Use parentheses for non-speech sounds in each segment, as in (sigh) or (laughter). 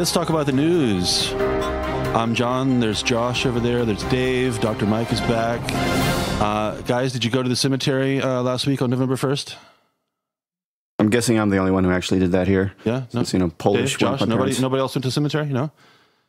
right, let's talk about the news. I'm John. There's Josh over there. There's Dave. Dr. Mike is back. Uh, guys, did you go to the cemetery uh, last week on November 1st? I'm guessing I'm the only one who actually did that here. Yeah, no. Since, you know, Polish. Dave, Josh, one of my nobody, nobody else went to cemetery, no?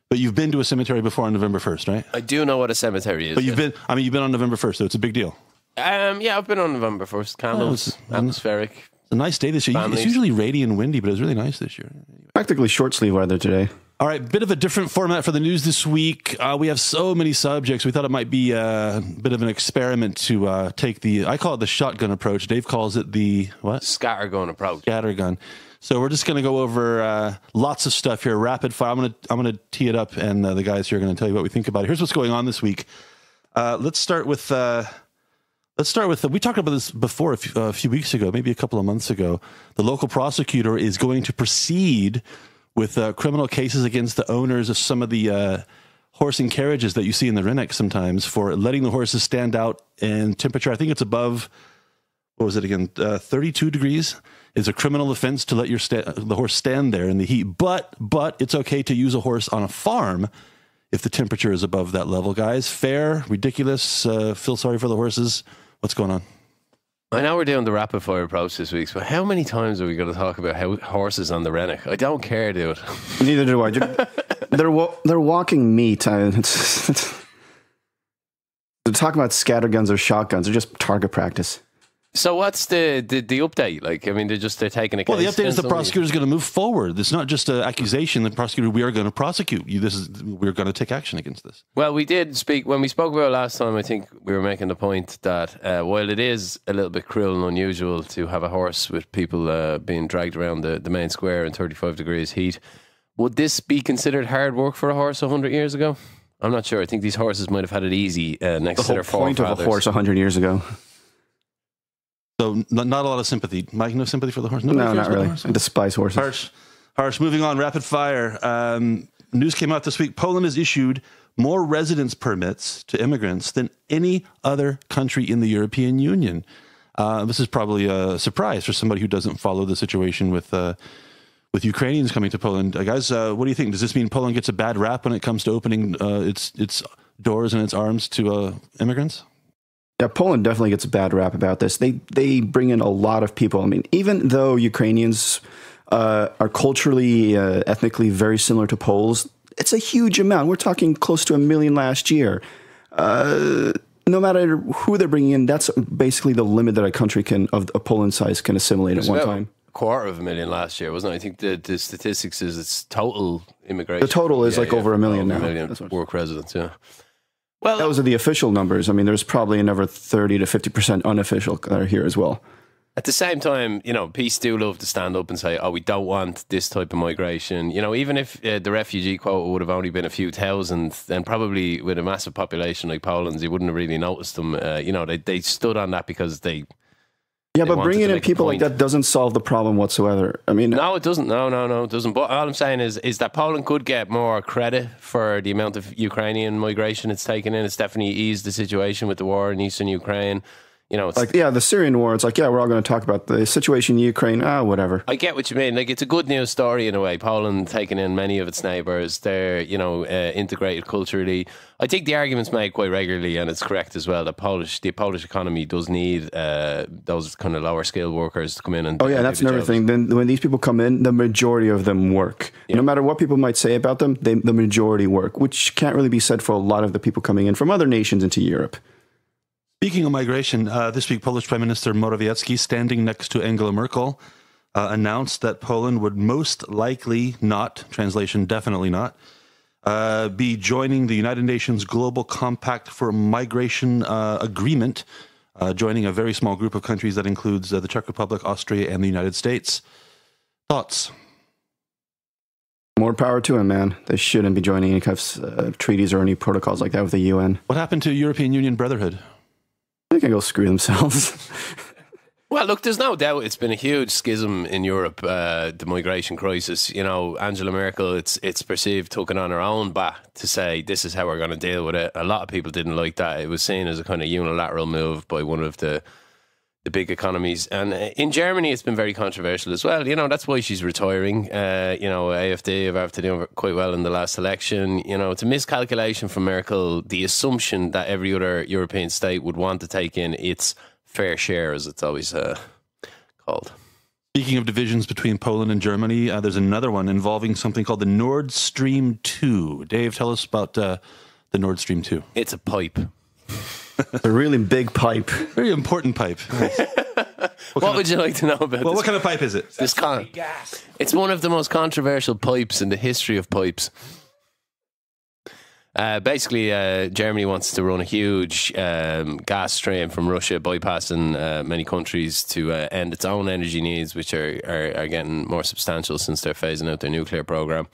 But you've been to a cemetery before on November 1st, right? I do know what a cemetery is. But you've been, I mean, you've been on November 1st, so it's a big deal. Um, yeah, I've been on November first. Candles, it's- atmospheric. A nice day this year. It's usually rainy and windy, but it was really nice this year. Practically short sleeve weather today. All right, bit of a different format for the news this week. Uh, we have so many subjects. We thought it might be uh, a bit of an experiment to uh, take the, I call it the shotgun approach. Dave calls it the, what? Scattergun approach. Scattergun. So we're just going to go over uh, lots of stuff here, rapid fire. I'm going to I'm going to tee it up, and uh, the guys here are going to tell you what we think about it. Here's what's going on this week. Uh, let's start with uh, let's start with we talked about this before a few, a few weeks ago, maybe a couple of months ago. The local prosecutor is going to proceed with uh, criminal cases against the owners of some of the uh, horse and carriages that you see in the Rynek sometimes for letting the horses stand out in temperature. I think it's above what was it again? Uh, 32 degrees is a criminal offense to let your sta- the horse stand there in the heat. But but it's okay to use a horse on a farm if the temperature is above that level. Guys, fair, ridiculous. Uh, feel sorry for the horses. What's going on? I know we're doing the rapid fire approach this week, but how many times are we going to talk about how horses on the Rynek? I don't care, dude. (laughs) Neither do I. They're they're, wa- they're walking meat. I, it's, it's, they're talking about scatterguns or shotguns. They're just target practice. So what's the, the the update? Like, I mean, they're just they're taking a. Well, the update is the somebody? prosecutor is going to move forward. It's not just an accusation. The prosecutor, we are going to prosecute you. This is we're going to take action against this. Well, we did speak when we spoke about it last time. I think we were making the point that uh, while it is a little bit cruel and unusual to have a horse with people uh, being dragged around the, the main square in 35 degrees heat, would this be considered hard work for a horse 100 years ago? I'm not sure. I think these horses might have had it easy uh, next The to their point of a forefathers. horse 100 years ago. So not, not a lot of sympathy. Mike, no sympathy for the horse. Nobody No, not really. horse? I despise horses. Harsh, harsh. Moving on, rapid fire. Um, news came out this week. Poland has issued more residence permits to immigrants than any other country in the European Union. Uh, this is probably a surprise for somebody who doesn't follow the situation with uh, with Ukrainians coming to Poland. Uh, guys, uh, what do you think? Does this mean Poland gets a bad rap when it comes to opening uh, its its doors and its arms to uh, immigrants? Yeah, Poland definitely gets a bad rap about this. They they bring in a lot of people. I mean, even though Ukrainians uh, are culturally, uh, ethnically very similar to Poles, it's a huge amount. We're talking close to a million last year. Uh, no matter who they're bringing in, that's basically the limit that a country can of a Poland size can assimilate at one time. a quarter of a million last year, wasn't it? I think the, the statistics is it's total immigration. The total is like over a million over now. A million work residents, yeah. Well, Those are the official numbers. I mean, there's probably another thirty to fifty percent unofficial that are here as well. At the same time, you know, PiS do love to stand up and say, "Oh, we don't want this type of migration." You know, even if uh, the refugee quota would have only been a few thousand, then probably with a massive population like Poland's, you wouldn't have really noticed them. Uh, you know, they they stood on that because they. Yeah, but bringing in people like that doesn't solve the problem whatsoever. I mean, No, it doesn't. No, no, no, it doesn't. But all I'm saying is, is that Poland could get more credit for the amount of Ukrainian migration it's taken in. It's definitely eased the situation with the war in eastern Ukraine. You know, it's like yeah, the Syrian war. It's like yeah, we're all going to talk about the situation in Ukraine. Ah, whatever. I get what you mean. Like it's a good news story in a way. Poland taking in many of its neighbours. They're you know uh, integrated culturally. I think the argument's made quite regularly, and it's correct as well. That Polish the Polish economy does need uh, those kind of lower skilled workers to come in and Oh yeah, that's another jobs. thing. Then when these people come in, the majority of them work. No matter what people might say about them, they, the majority work, which can't really be said for a lot of the people coming in from other nations into Europe. Speaking of migration, uh, this week Polish Prime Minister Morawiecki, standing next to Angela Merkel, uh, announced that Poland would most likely not, translation definitely not, uh, be joining the United Nations Global Compact for Migration uh, Agreement, uh, joining a very small group of countries that includes uh, the Czech Republic, Austria, and the United States. Thoughts? More power to him, man. They shouldn't be joining any kind of uh, treaties or any protocols like that with the UN. What happened to European Union Brotherhood? Can go screw themselves. (laughs) Well, look, there's no doubt it's been a huge schism in Europe, uh, the migration crisis. You know, Angela Merkel, it's it's perceived it on her own bat to say this is how we're going to deal with it. A lot of people didn't like that. It was seen as a kind of unilateral move by one of the the big economies. And uh, in Germany, it's been very controversial as well. You know, that's why she's retiring. Uh, you know, AFD have after doing quite well in the last election. You know, it's a miscalculation from Merkel. The assumption that every other European state would want to take in its fair share, as it's always uh, called. Speaking of divisions between Poland and Germany, uh, there's another one involving something called the Nord Stream 2. Dave, tell us about uh, the Nord Stream 2. It's a pipe. (laughs) a really big pipe. Very important pipe. (laughs) what, what would you like to know about well, this? What kind of pipe is it? This con- It's one of the most controversial pipes in the history of pipes. Uh, basically, uh, Germany wants to run a huge um, gas stream from Russia, bypassing uh, many countries to uh, end its own energy needs, which are, are, are, getting more substantial since they're phasing out their nuclear program.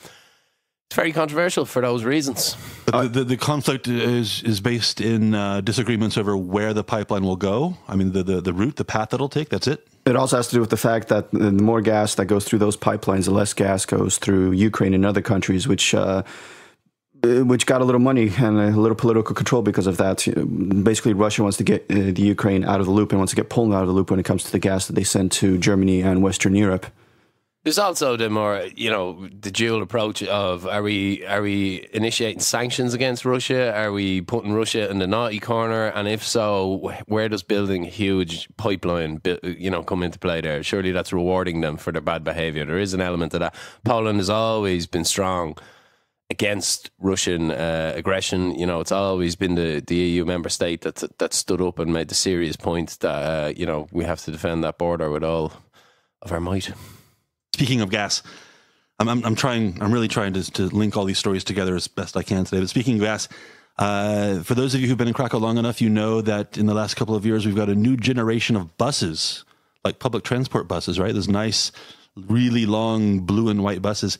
It's very controversial for those reasons. The, the, the, conflict is is based in uh, disagreements over where the pipeline will go. I mean, the, the, the route, the path that it'll take. That's it. It also has to do with the fact that the more gas that goes through those pipelines, the less gas goes through Ukraine and other countries, which uh, uh, which got a little money and a little political control because of that. Basically, Russia wants to get uh, the Ukraine out of the loop and wants to get Poland out of the loop when it comes to the gas that they send to Germany and Western Europe. There's also the more, you know, the dual approach of are we are we initiating sanctions against Russia? Are we putting Russia in the naughty corner? And if so, where does building a huge pipeline, you know, come into play there? Surely that's rewarding them for their bad behaviour. There is an element of that. Poland has always been strong against Russian uh, aggression. You know, it's always been the, the EU member state that that stood up and made the serious point that uh, you know we have to defend that border with all of our might. Speaking of gas, I'm, I'm, I'm trying. I'm really trying to, to link all these stories together as best I can today. But speaking of gas. Uh, for those of you who've been in Krakow long enough, you know that in the last couple of years we've got a new generation of buses, like public transport buses, right? Those nice, really long blue and white buses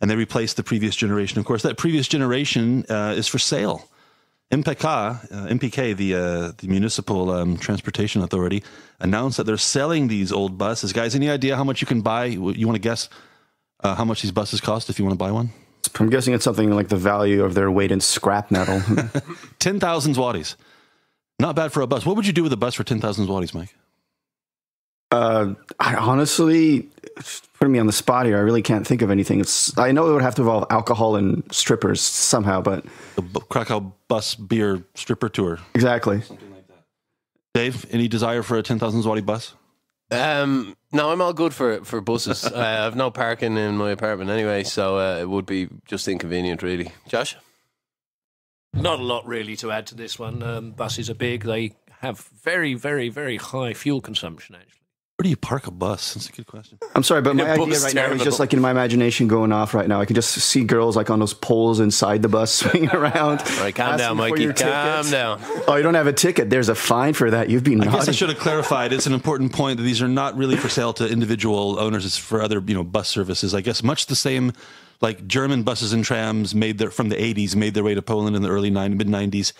and they replaced the previous generation. Of course, that previous generation uh, is for sale. MPK, uh, MPK, the uh, the municipal um, transportation authority, announced that they're selling these old buses. Guys, any idea how much you can buy? You want to guess uh, how much these buses cost if you want to buy one? I'm guessing it's something like the value of their weight in scrap metal. (laughs) (laughs) ten thousand zlotys. Not bad for a bus. What would you do with a bus for ten thousand zlotys, Mike? Uh, I honestly, putting me on the spot here, I really can't think of anything. It's I know it would have to involve alcohol and strippers somehow, but the Krakow bus beer stripper tour, exactly. Something like that. Dave, any desire for a ten thousand zloty bus? Um, no, I'm all good for for buses. uh, (laughs) I have no parking in my apartment anyway, so uh, it would be just inconvenient, really. Josh, not a lot really to add to this one. Um, buses are big; they have very, very, very high fuel consumption. Actually, where do you park a bus? That's a good question. I'm sorry, but my idea right now is just like in my imagination going off right now. I can just see girls like on those poles inside the bus (laughs) swinging around. All right, calm down, Mikey. Calm down. Oh, you don't have a ticket. There's a fine for that. You've been. I naughty. guess I should have clarified. It's an important point that these are not really for sale to individual owners. It's for other, you know, bus services. I guess much the same like German buses and trams made their from the 80s made their way to Poland in the early mid 90s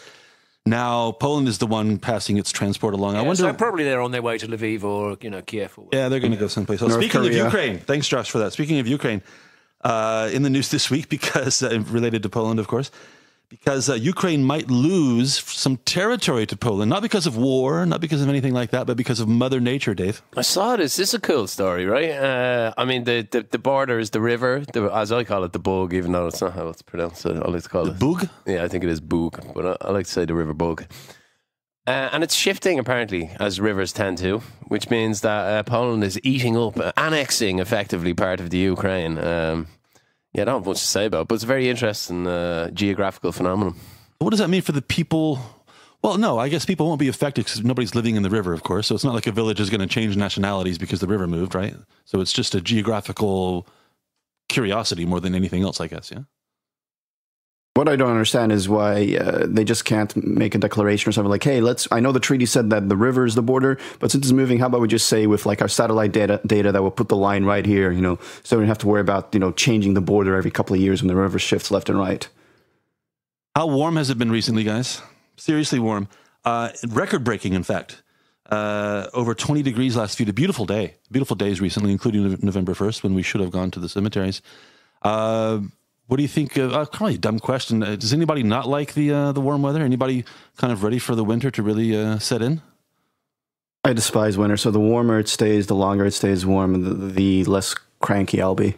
now Poland is the one passing its transport along. Yeah, I wonder. So probably they're on their way to Lviv or you know Kiev. Or yeah, they're going to go someplace else. North Speaking Korea. of Ukraine, thanks Josh for that. Speaking of Ukraine, uh, in the news this week (laughs) because uh, related to Poland, of course, because uh, Ukraine might lose some territory to Poland, not because of war, not because of anything like that, but because of Mother Nature, Dave. I saw this. This is a cool story, right? Uh, I mean, the, the, the border is the river, the, as I call it, the Bug, even though it's not how it's pronounced. I like to call the it Bug. Yeah, I think it is Bug, but I, I like to say the river Bug. Uh, and it's shifting apparently, as rivers tend to, which means that uh, Poland is eating up, annexing effectively part of the Ukraine. Um, yeah, I don't have much to say about it, but it's a very interesting uh, geographical phenomenon. What does that mean for the people? Well, no, I guess people won't be affected because nobody's living in the river, of course. So it's not like a village is going to change nationalities because the river moved, right? So it's just a geographical curiosity more than anything else, I guess. Yeah. What I don't understand is why uh, they just can't make a declaration or something like, "Hey, let's." I know the treaty said that the river is the border, but since it's moving, how about we just say with like our satellite data data that will put the line right here, you know, so we don't have to worry about you know changing the border every couple of years when the river shifts left and right. How warm has it been recently, guys? Seriously warm, uh, record breaking, in fact. Uh, over 20 degrees last few. A beautiful day, beautiful days recently, including November 1st when we should have gone to the cemeteries. What do you think? Of, uh, probably a dumb question. Uh, does anybody not like the uh, the warm weather? Anybody kind of ready for the winter to really uh, set in? I despise winter. So the warmer it stays, the longer it stays warm, the, the less cranky I'll be.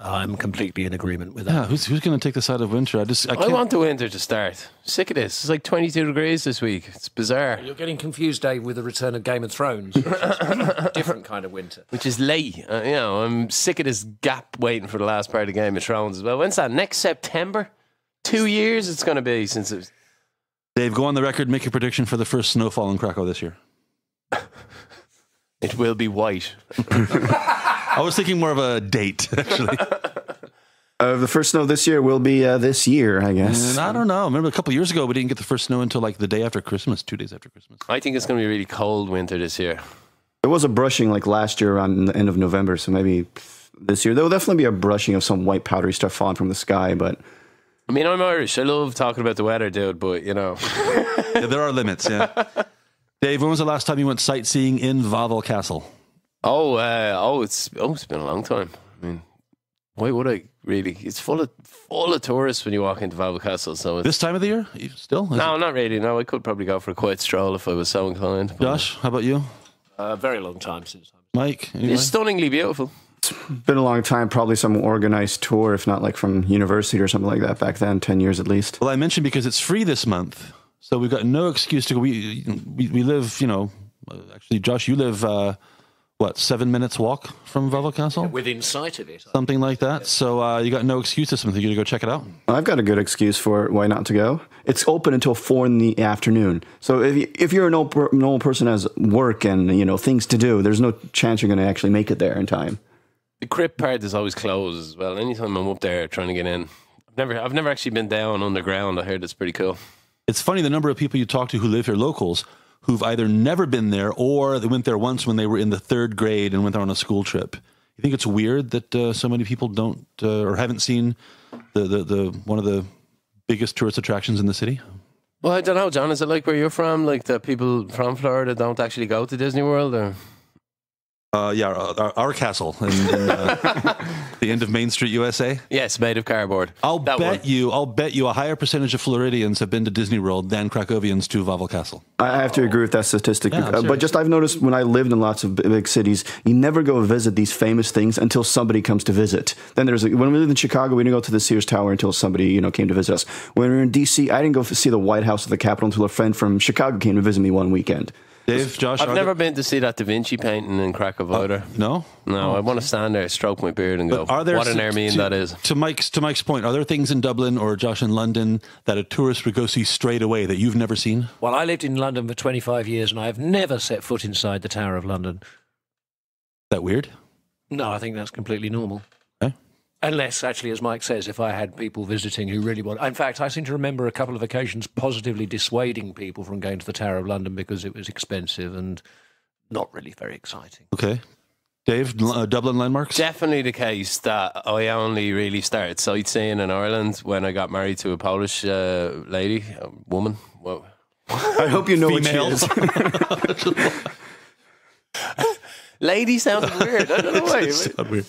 I'm completely in agreement with that. Yeah, who's who's going to take the side of winter? I just I I want the winter to start. Sick of this. It's like 22 degrees this week. It's bizarre. You're getting confused, Dave, with the return of Game of Thrones. which is different kind of winter. (laughs) Which is late. Uh, you know, I'm sick of this gap waiting for the last part of Game of Thrones as well. When's that? Next September? Two years it's going to be since it was. Dave, go on the record. Make a prediction for the first snowfall in Krakow this year. (laughs) It will be white. (laughs) I was thinking more of a date (laughs) actually. Uh, the first snow this year will be uh, this year, I guess. and I don't know. Remember a couple years ago, we didn't get the first snow until like the day after Christmas, two days after Christmas. I think it's going to be a really cold winter this year. There was a brushing like last year around the end of November, so maybe this year there will definitely be a brushing of some white powdery stuff falling from the sky. But I mean, I'm Irish. I love talking about the weather, dude, but you know. (laughs) Yeah, there are limits. Yeah. Dave, when was the last time you went sightseeing in Wawel Castle? Oh, uh, oh, it's oh, it's been a long time. I mean, why would I really? It's full of full of tourists when you walk into Wawel Castle. So it's, This time of the year? Still? Is no, not really. No, I could probably go for a quiet stroll if I was so inclined. but Josh, how about you? A very long time since. I Mike? anyway? it's stunningly beautiful. It's been a long time, probably some organized tour, if not like from university or something like that back then, ten years at least. Well, I mentioned because it's free this month, so we've got no excuse to go. We we, we live, you know. uh, Actually, Josh, you live uh, what seven minutes walk from Wawel Castle, Within sight of it. something like that. So uh, you got no excuse this month. You're gonna go check it out. I've got a good excuse for why not to go. It's open until four in the afternoon. So if you, if you're a normal, normal person has work and you know things to do, there's no chance you're going to actually make it there in time. The crypt part is always closed as well. Anytime I'm up there trying to get in, I've never, I've never actually been down underground. I heard it's pretty cool. It's funny the number of people you talk to who live here, locals, who've either never been there or they went there once when they were in the third grade and went there on a school trip. You think it's weird that uh, so many people don't uh, or haven't seen the, the the one of the biggest tourist attractions in the city? Well, I don't know, John. Is it like where you're from? Like the people from Florida don't actually go to Disney World, or Uh, yeah, our, our castle in, in uh, (laughs) the end of Main Street, USA. yes, made of cardboard. I'll That bet one. you, I'll bet you, a higher percentage of Floridians have been to Disney World than Krakowians to Wawel Castle. I I have to agree with that statistic. Yeah, I'm Uh, serious. but just I've noticed when I lived in lots of big cities, you never go visit these famous things until somebody comes to visit. Then there's a, when we lived in Chicago, we didn't go to the Sears Tower until somebody you know came to visit us. When we were in D.C., I didn't go see the White House or the Capitol until a friend from Chicago came to visit me one weekend. Dave, Josh, I've never there- been to see that Da Vinci painting in Krakow either. Uh, no. No, oh. I want to stand there, stroke my beard, and go, Are there "What an to- Armenian to, that is." To Mike's to Mike's point, are there things in Dublin or Josh in London that a tourist would go see straight away that you've never seen? Well, I lived in London for 25 years and I have never set foot inside the Tower of London. that weird? No, I think that's completely normal. Okay. Unless, actually, as Mike says, if I had people visiting who really want. In fact, I seem to remember a couple of occasions positively dissuading people from going to the Tower of London because it was expensive and not really very exciting. Okay, Dave, uh, Dublin landmarks. Definitely the case that I only really started sightseeing in Ireland when I got married to a Polish uh, lady, a woman. Well, (laughs) I hope you know Female. what she is. (laughs) (laughs) lady sounded weird. I don't know why. (laughs) Weird.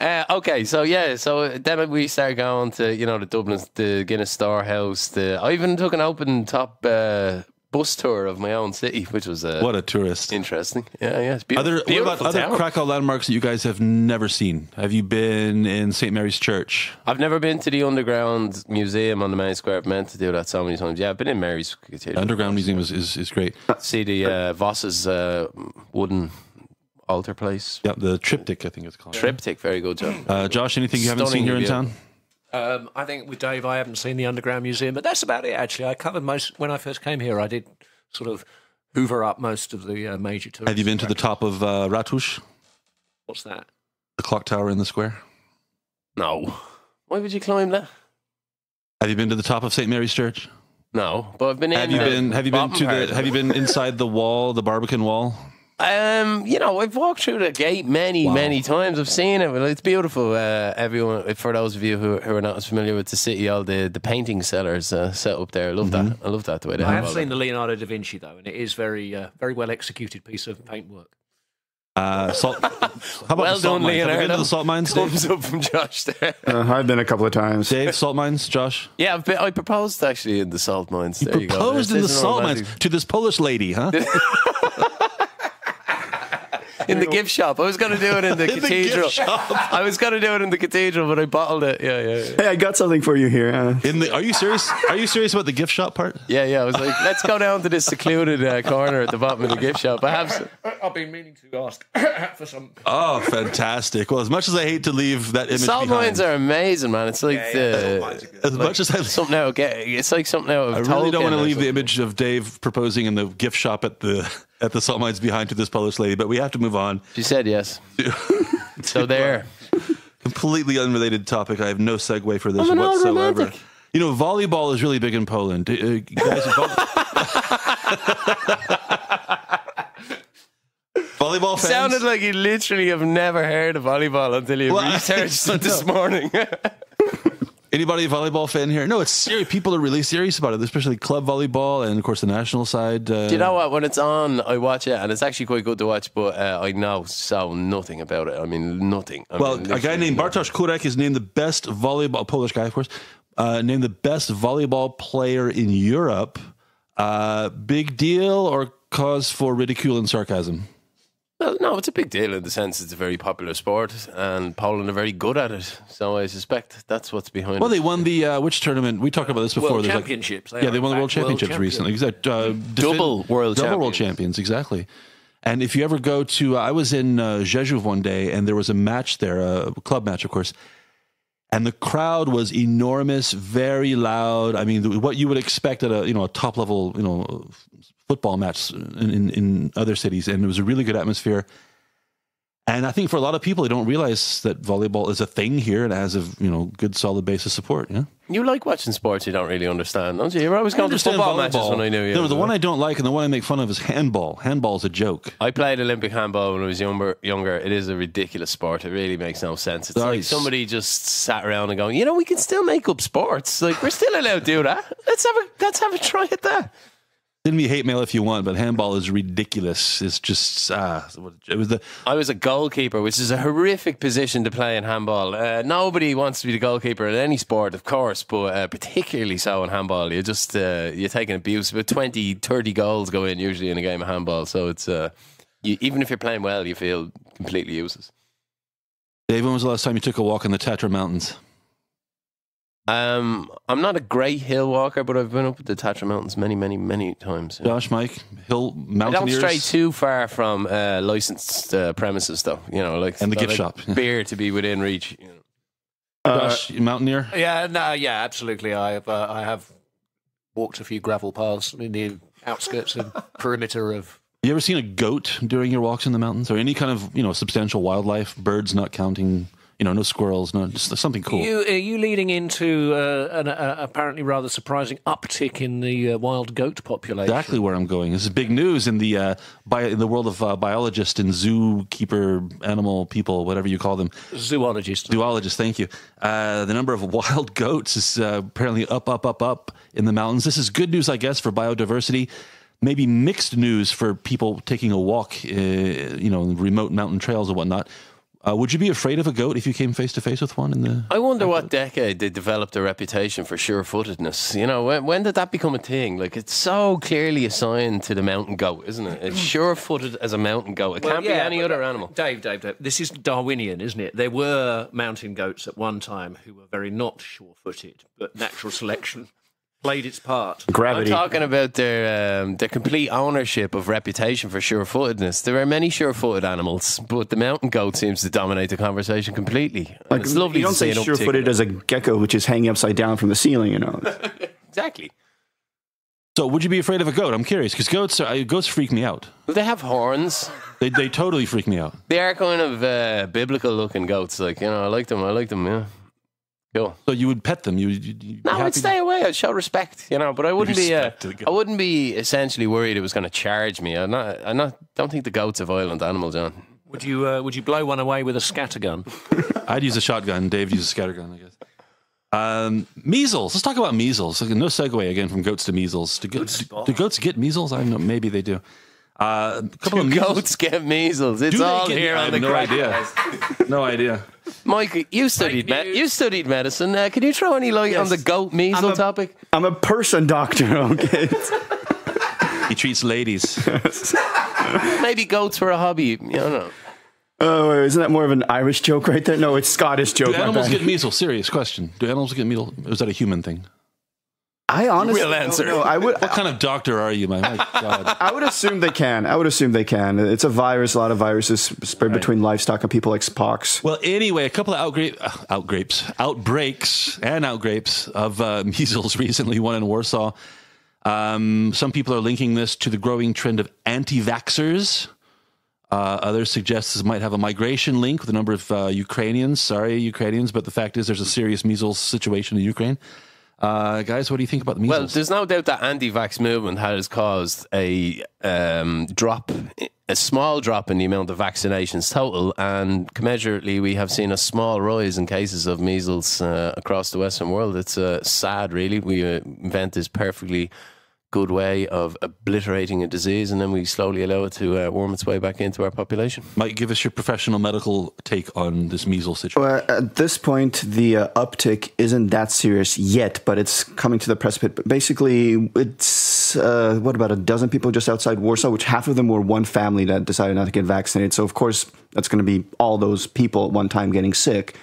Uh, okay, so yeah, so then we started going to you know the Dublin, the Guinness Storehouse. The I even took an open top uh, bus tour of my own city, which was uh, What a tourist. interesting. Yeah, yeah, it's beautiful. what beautiful about other. Krakow landmarks that you guys have never seen? Have you been in St. Mary's Church? I've never been to the underground museum on the main square. I've meant to do that so many times. Yeah, I've been in Mary's Cathedral. Underground Museum is, is, is great. See the uh, Voss's uh, wooden altar place. Yeah, the triptych, I think it's called. Triptych, very good job. Uh, Josh, anything you haven't seen here in town? Um, I think with Dave, I haven't seen the Underground Museum, but that's about it, actually. I covered most. When I first came here, I did sort of hoover up most of the uh, major tourist. Have you been to the top of uh, Ratusz, What's that? the clock tower in the square? No. Why would you climb that? Have you been to the top of St. Mary's Church? No, but I've been in. Have you the been? Have you been to the? Have you been inside the wall, the Barbican wall? Um, you know, I've walked through the gate many, many times. I've seen it. It's beautiful. Uh, everyone, for those of you who, who are not as familiar with the city, all the, the painting sellers uh, set up there. I love that. I love that the way they I have have seen that. the Leonardo da Vinci though, and it is very, uh, very well executed piece of paintwork. Uh, salt. (laughs) How about Well the salt done, mines? Have you been to Leonardo. the salt mines, Dave? Thumbs up from Josh there. (laughs) Uh, I've been a couple of times. Dave, salt mines, Josh. Yeah, I've been, I proposed actually in the salt mines. You there you go. proposed in the salt romantic. mines to this Polish lady, huh? (laughs) in the gift shop. I was going to do it in the (laughs) the gift cathedral. shop. (laughs) I was going to do it in the cathedral, but I bottled it. Yeah, yeah, yeah. Hey, I got something for you here. Uh, In the, are you serious? Are you serious about the gift shop part? Yeah, yeah. I was like, let's go down to this secluded uh, corner at the bottom of the gift shop. I have. Some, I've been meaning to ask (coughs) for some. Oh, fantastic! Well, as much as I hate to leave that image salt behind, mines are amazing, man. It's like the, as much as I, something out. Get it's like something out of. I really don't want to or leave the image of Dave proposing in the gift shop at the at the salt mines behind to this Polish lady, but we have to move on. She said yes. (laughs) so there. Completely unrelated topic. I have no segue for this I'm whatsoever. You know, volleyball is really big in Poland. Uh, guys, vol- (laughs) volleyball fans. Sounded like you literally have never heard of volleyball until you Well, researched it (laughs) this morning. Anybody a volleyball fan here? No, it's serious. People are really serious about it, especially club volleyball and, of course, the national side. Uh, Do you know what? When it's on, I watch it, and it's actually quite good to watch. But uh, I know so nothing about it. I mean, nothing. I Well, mean, a guy named nothing. Bartosz Kurek is named the best volleyball Polish guy, of course, uh, named the best volleyball player in Europe. Uh, big deal or cause for ridicule and sarcasm? Well, no, it's a big deal in the sense it's a very popular sport, and Poland are very good at it. So I suspect that's what's behind Well, it. they won the uh, which tournament? We talked about this before. World There's like- Championships. They yeah, they won the World fact, world Championships recently. champions. Exactly. Uh, Double world double world champions. champions. Exactly. And if you ever go to, I was in uh, Rzeszów one day, and there was a match there, a club match, of course. And the crowd was enormous, very loud. I mean, what you would expect at a you know a top level you know football match in, in, in other cities, and it was a really good atmosphere. And I think for a lot of people, they don't realize that volleyball is a thing here and has a you know good solid base of support. Yeah. You like watching sports you don't really understand, don't you? You're always going to football matches when I knew you. No, the one I don't like and the one I make fun of is handball. Handball's a joke. I played Olympic handball when I was younger. Younger, it is a ridiculous sport. It really makes no sense. It's like somebody just sat around and going, you know, we can still make up sports. Like we're still allowed to do that. Let's have a let's have a try at that. Send me hate mail if you want, but handball is ridiculous. It's just ah, it was the I was a goalkeeper, which is a horrific position to play in handball. Uh, nobody wants to be the goalkeeper in any sport, of course, but uh, particularly so in handball. You're just uh, you take an abuse. About 20, 30 goals go in usually in a game of handball. So it's uh, you, even if you're playing well, you feel completely useless. Dave. When was the last time you took a walk in the Tatra Mountains? Um, I'm not a great hill walker, but I've been up at the Tatra Mountains many, many, many times. Josh, Mike, Hill I don't Mountaineers. stray too far from uh, licensed uh, premises, though. You know, like And the I gift like shop. (laughs) beer to be within reach. You know. uh, Josh, Mountaineer. Yeah, no, yeah, absolutely. I have, uh, I have walked a few gravel paths in the outskirts and (laughs) perimeter of. You ever seen a goat during your walks in the mountains, or any kind of you know substantial wildlife? Birds, not counting. You know, no squirrels, no just something cool. You, are you leading into uh, an uh, apparently rather surprising uptick in the uh, wild goat population? exactly where I'm going. This is big news in the uh, bi- in the world of uh, biologists and zookeeper, animal people, whatever you call them. Zoologist. Zoologists, thank you. Uh, the number of (laughs) wild goats is uh, apparently up, up, up, up in the mountains. This is good news, I guess, for biodiversity. Maybe mixed news for people taking a walk, uh, you know, in remote mountain trails and whatnot. Uh, would you be afraid of a goat if you came face to face with one in the? I wonder what decade they developed a reputation for sure-footedness. You know, when, when did that become a thing? Like, it's so clearly assigned to the mountain goat, isn't it? It's sure-footed as a mountain goat. It Well, can't yeah, be any but- other animal. Dave, Dave, Dave. This is Darwinian, isn't it? There were mountain goats at one time who were very not sure-footed, but natural selection played its part. gravity. I'm talking about their um, their complete ownership of reputation for sure-footedness. There are many sure-footed animals, but the mountain goat seems to dominate the conversation completely. Like, it's lovely you don't to see say sure-footed as a gecko, which is hanging upside down from the ceiling, you know. (laughs) Exactly. So, would you be afraid of a goat? I'm curious because goats, are, goats freak me out. Well, they have horns. They, they totally freak me out. They are kind of uh, biblical-looking goats. Like you know, I like them. I like them. Yeah. Cool. So you would pet them. You, you, you'd No, I'd to- stay away. I'd show respect, you know. But I wouldn't be. Uh, Respect to the goat. I wouldn't be essentially worried it was going to charge me. I'm not. I'm not. Don't think the goat's are violent animals, John. Would you uh, would you blow one away with a scattergun? (laughs) I'd use a shotgun. Dave uses a scattergun, I guess. Um, measles. Let's talk about measles. No segue again from goats to measles. Do, go- do, do goats get measles? I don't know. Maybe they do. Uh, a couple (laughs) of measles. Goats get measles. It's Do they all get- here I on have the no crack idea. (laughs) No idea. Mike, you studied me- you studied medicine. Uh, can you throw any light on the goat measles I'm a- topic? I'm a person doctor, (laughs) okay? He treats ladies. Maybe goats were a hobby. You don't know. Oh, isn't that more of an Irish joke right there? No, it's Scottish joke. Do animals get measles? Serious question. Do animals get measles? Or is that a human thing? I honestly Real don't answer. know. I would. (laughs) What kind of doctor are you, man? My God. (laughs) I would assume they can. I would assume they can. It's a virus. A lot of viruses spread between livestock and people like pox. Well, anyway, a couple of outgrape, uh, outgrapes, outbreaks, and outgrapes of uh, (laughs) measles recently. One in Warsaw. Um, some people are linking this to the growing trend of anti-vaxxers. Uh, others suggest this might have a migration link with a number of uh, Ukrainians. Sorry, Ukrainians, but the fact is there's a serious measles situation in Ukraine. Uh, guys, what do you think about the measles? Well, there's no doubt that anti-vax movement has caused a um, drop, a small drop in the amount of vaccinations total, and commensurately, we have seen a small rise in cases of measles uh, across the Western world. It's uh, sad, really. We uh, invent this perfectly good way of obliterating a disease, and then we slowly allow it to uh, worm its way back into our population. Mike, give us your professional medical take on this measles situation. Well, at this point, the uh, uptick isn't that serious yet, but it's coming to the precipice. But basically, it's uh, what about a dozen people just outside Warsaw, which half of them were one family that decided not to get vaccinated. So of course, that's going to be all those people at one time getting sick.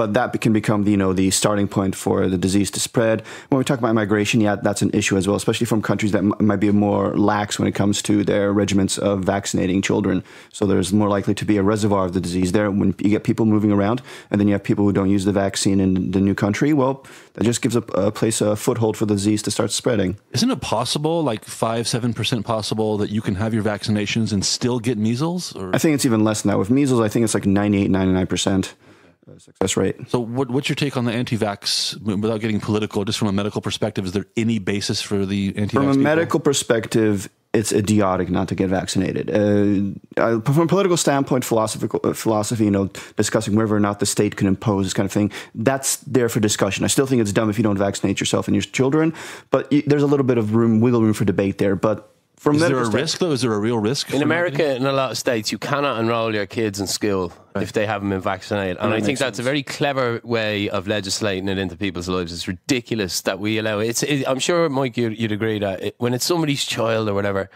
But that can become, you know, the starting point for the disease to spread. When we talk about migration, yeah, that's an issue as well, especially from countries that m- might be more lax when it comes to their regiments of vaccinating children. So there's more likely to be a reservoir of the disease there when you get people moving around, and then you have people who don't use the vaccine in the new country. Well, that just gives a, a place a foothold for the disease to start spreading. Isn't it possible, like five, seven percent possible, that you can have your vaccinations and still get measles? Or I think it's even less than that. With measles, I think it's like 98, 99% uh, success rate. so, what, what's your take on the anti-vax? Without getting political, just from a medical perspective, is there any basis for the anti-vax? From a people? medical perspective, it's idiotic not to get vaccinated. Uh, from a political standpoint, philosophical uh, philosophy, you know, discussing whether or not the state can impose this kind of thing, that's there for discussion. I still think it's dumb if you don't vaccinate yourself and your children, but y- there's a little bit of room, wiggle room for debate there. But from is there a stand- risk though? Is there a real risk In for America, in a lot of states, you cannot enroll your kids in school if they haven't been vaccinated. And that I think makes that's a very clever way of legislating it into people's lives. It's ridiculous that we allow it. It's, it, I'm sure, Mike, you'd, you'd agree that it, when it's somebody's child or whatever,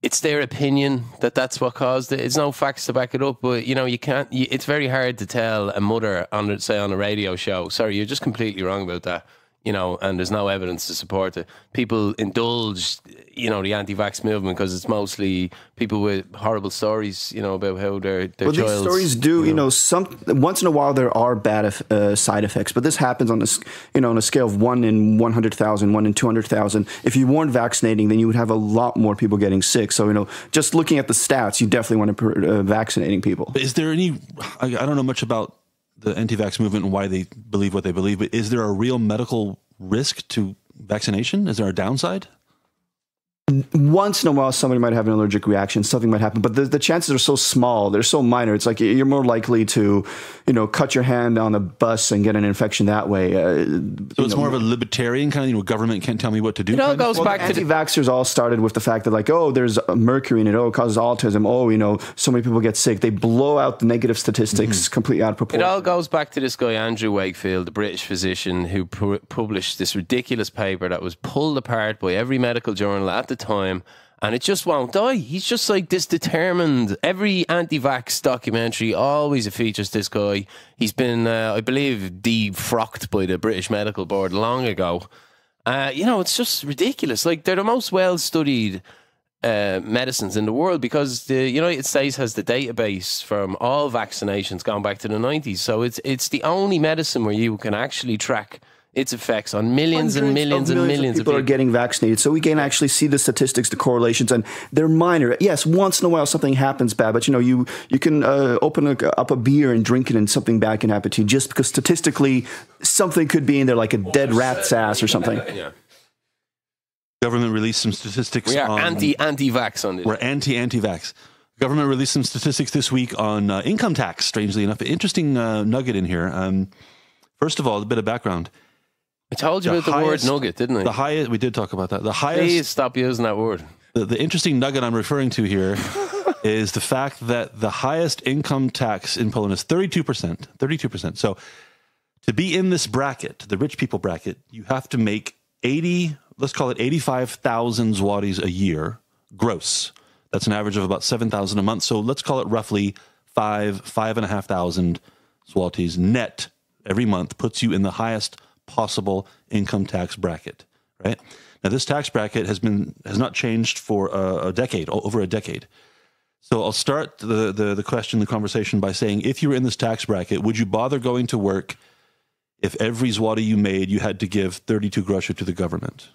it's their opinion that that's what caused it. It's no facts to back it up, but you know you can't. You, it's very hard to tell a mother on, say, on a radio show, "Sorry, you're just completely wrong about that." You know, and there's no evidence to support it. People indulge, you know, the anti-vax movement because it's mostly people with horrible stories, you know, about how their their Well, these child's, stories do, you know, some once in a while there are bad uh, side effects, but this happens on this, you know, on a scale of one in 100,000, one in 200,000. If you weren't vaccinating, then you would have a lot more people getting sick. So, you know, just looking at the stats, you definitely want to pr- uh, vaccinating people. Is there any? I, I don't know much about the anti-vax movement and why they believe what they believe, but is there a real medical risk to vaccination? Is there a downside? Once in a while, somebody might have an allergic reaction, something might happen, but the, the chances are so small, they're so minor. It's like you're more likely to, you know, cut your hand on a bus and get an infection that way. Uh, So it's more of a libertarian kind of, you know, government can't tell me what to do. It all kind of? goes back to the Anti-vaxxers all started with the fact that like, oh, there's mercury in it. Oh, it causes autism. Oh, you know, so many people get sick. They blow out the negative statistics completely out of proportion It all goes back to this guy, Andrew Wakefield, the British physician who pu- published this ridiculous paper that was pulled apart by every medical journal at the time. And it just won't die. He's just like this determined. Every anti vax documentary always features this guy. He's been, uh, I believe, defrocked by the British Medical Board long ago. Uh, you know, it's just ridiculous. Like, they're the most well studied uh, medicines in the world because the United States has the database from all vaccinations going back to the 90s. So it's it's the only medicine where you can actually track its effects on millions and Hundreds millions and millions millions of people, are getting vaccinated, so we can actually see the statistics, the correlations, and they're minor. Yes, once in a while something happens bad, but you know, you you can uh, open a, up a beer and drink it, and something bad can happen to you just because statistically something could be in there, like a dead rat's ass or something. (laughs) Yeah. Government released some statistics. We are on, anti anti vax on this. We're anti anti vax. Government released some statistics this week on uh, income tax. Strangely enough, interesting uh, nugget in here. Um, first of all, a bit of background. I told you the about the highest- word nugget, didn't I? The highest we did talk about that. The highest Please stop using that word. the, the interesting nugget I'm referring to here (laughs) is the fact that the highest income tax in Poland is 32%. 32%. So to be in this bracket, the rich people bracket, you have to make 80, let's call it 85,000 zlotys a year gross. That's an average of about 7,000 a month. So let's call it roughly five, five and a half thousand zlotys net every month puts you in the highest possible income tax bracket, right? Now, this tax bracket has been has not changed for a, a decade, over a decade. So I'll start the, the the question, the conversation by saying, if you were in this tax bracket, would you bother going to work if every zloty you made you had to give 32 groszy to the government?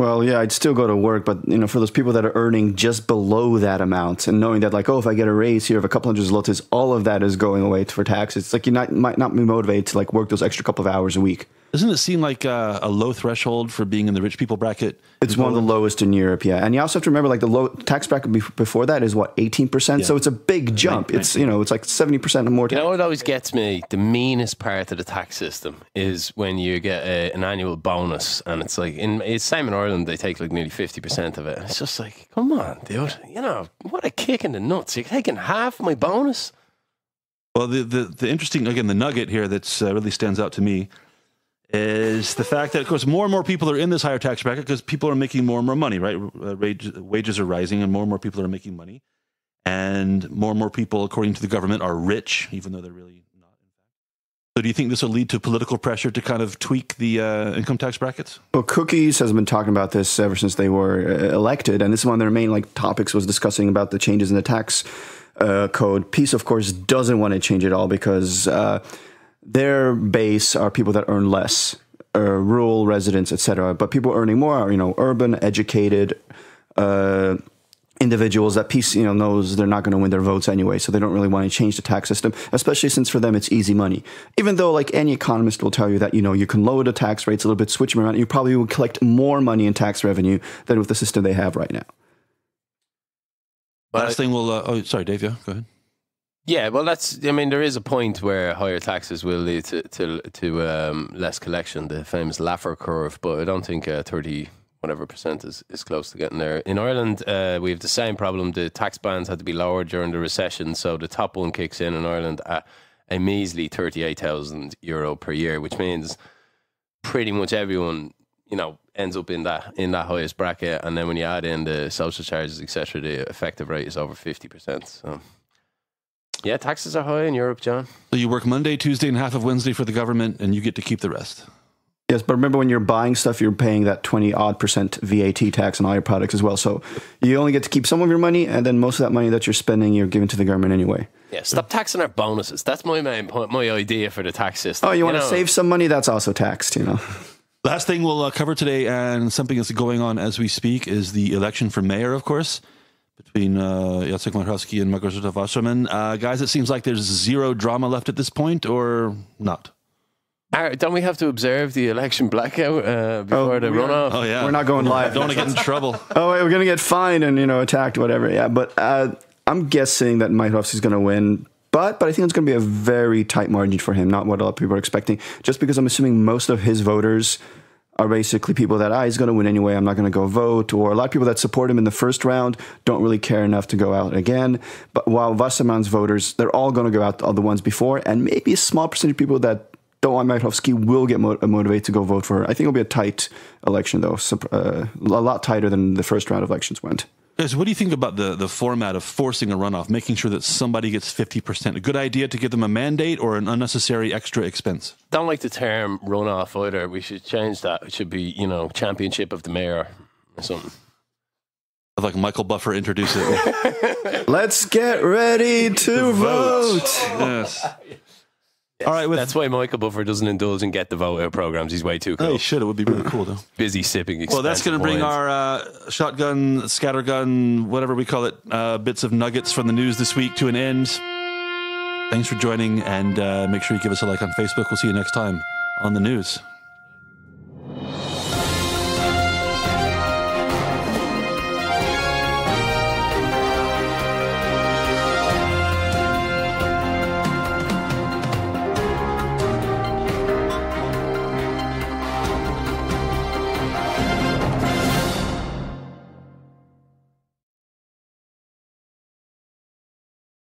Well, yeah, I'd still go to work, but you know, for those people that are earning just below that amount and knowing that, like, oh, if I get a raise here of a couple hundred zlotys, all of that is going away for taxes. It's like you not, might not be motivated to like work those extra couple of hours a week. Doesn't it seem like uh, a low threshold for being in the rich people bracket? It's one of the lowest in Europe, yeah. And you also have to remember, like the low tax bracket before that is what eighteen percent. So it's a big jump. It's you know, it's like seventy percent or more. You know what always gets me? The meanest part of the tax system is when you get a, an annual bonus, and it's like in it's same in Ireland. They take like nearly fifty percent of it. It's just like, come on, dude. You know what a kick in the nuts. You're taking half my bonus. Well, the the, the interesting again, the nugget here that uh, really stands out to me is the fact that, of course, more and more people are in this higher tax bracket because people are making more and more money, right? Uh, wages are rising and more and more people are making money. And more and more people, according to the government, are rich, even though they're really not. So, do you think this will lead to political pressure to kind of tweak the uh, income tax brackets? Well, Kukiz has been talking about this ever since they were uh, elected, and this is one of their main like topics was discussing about the changes in the tax uh, code. PiS, of course, doesn't want to change it all because uh, their base are people that earn less, uh, rural residents, etc. But people earning more are you know urban, educated. Uh, individuals that PiS you know knows they're not going to win their votes anyway so they don't really want to change the tax system especially since for them it's easy money even though like any economist will tell you that you know you can lower the tax rates a little bit switch them around you probably will collect more money in tax revenue than with the system they have right now last thing we'll uh, oh sorry dave yeah go ahead yeah, well, that's. I mean, there is a point where higher taxes will lead to to, to um, less collection, the famous Laffer curve. But I don't think uh, thirty whatever percent is, is close to getting there. In Ireland, uh, we have the same problem. The tax bands had to be lowered during the recession, so the top one kicks in in Ireland at a measly thirty eight thousand euro per year, which means pretty much everyone, you know, ends up in that in that highest bracket. And then when you add in the social charges, etc., the effective rate is over fifty percent. So. Yeah, taxes are high in Europe, John. So you work Monday, Tuesday, and half of Wednesday for the government, and you get to keep the rest. Yes, but remember when you're buying stuff, you're paying that 20 odd percent VAT tax on all your products as well. So you only get to keep some of your money, and then most of that money that you're spending, you're giving to the government anyway. Yeah, stop taxing our bonuses. That's my main point, my idea for the tax system. Oh, you, you want know? to save some money? That's also taxed, you know. (laughs) Last thing we'll uh, cover today, and something that's going on as we speak, is the election for mayor, of course between uh, Jacek Majchrowski and Małgorzata Wasserman. Uh, guys, it seems like there's zero drama left at this point, or not? don't we have to observe the election blackout uh, before oh, the runoff? Oh yeah, we're not going live. don't want to get in (laughs) trouble. oh, wait, we're gonna get fined and you know attacked, whatever. Yeah, but uh, I'm guessing that Majchrowski's gonna win. But but I think it's going to be a very tight margin for him, not what a lot of people are expecting. Just because I'm assuming most of his voters are basically people that ah, he's going to win anyway. I'm not going to go vote. Or a lot of people that support him in the first round don't really care enough to go out again. But while Wasserman's voters, they're all going to go out all the ones before, and maybe a small percentage of people that don't want Majchrowski will get mo- motivated to go vote for her. I think it'll be a tight election, though, uh, a lot tighter than the first round of elections went. Guys, what do you think about the, the format of forcing a runoff, making sure that somebody gets 50%? A good idea to give them a mandate or an unnecessary extra expense? Don't like the term runoff either. We should change that. It should be, you know, championship of the mayor or something. I'd like Michael Buffer introduce it. (laughs) Let's get ready to, to vote. vote. Yes. Yes, All right, with, that's why Michael Buffer doesn't indulge in get the vote out programs. He's way too cool. Oh, he should. It would be really cool though. (laughs) Busy sipping. Well, that's going to bring our uh, shotgun, scattergun, whatever we call it, uh, bits of nuggets from the news this week to an end. Thanks for joining, and uh, make sure you give us a like on Facebook. We'll see you next time on the news.